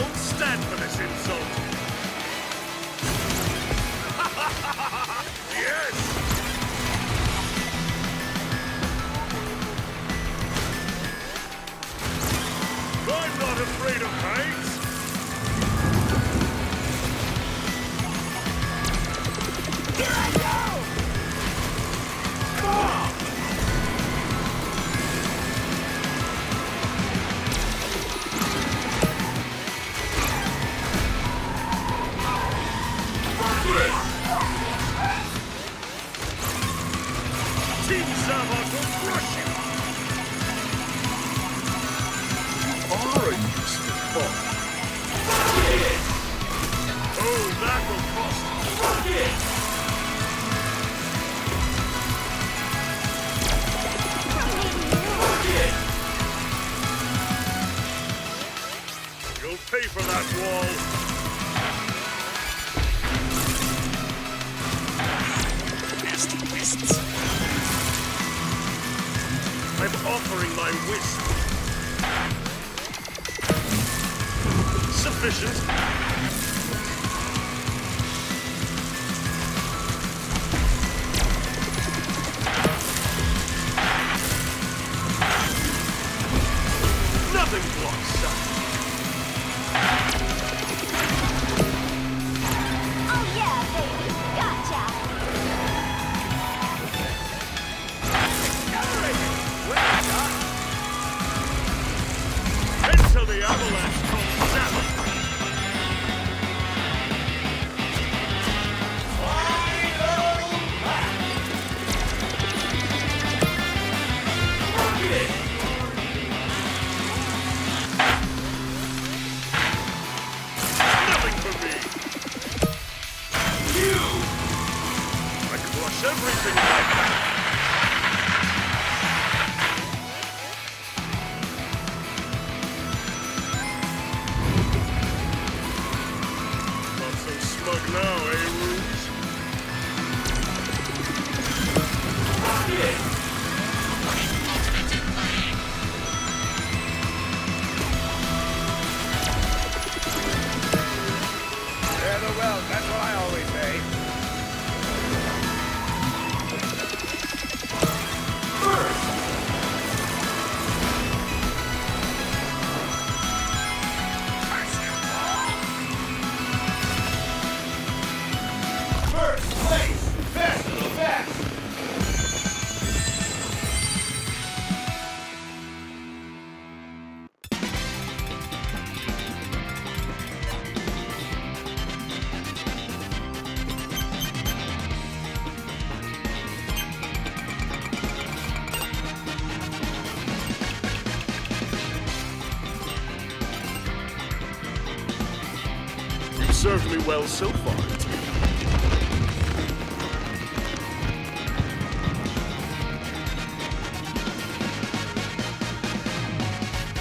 stand for this insult. yes! I'm not afraid of heights. You! Are a useful foe. Oh, that will cost. You'll pay for that wall. Nasty wrists. Offering my wisp. Sufficient. Everything served me well so far.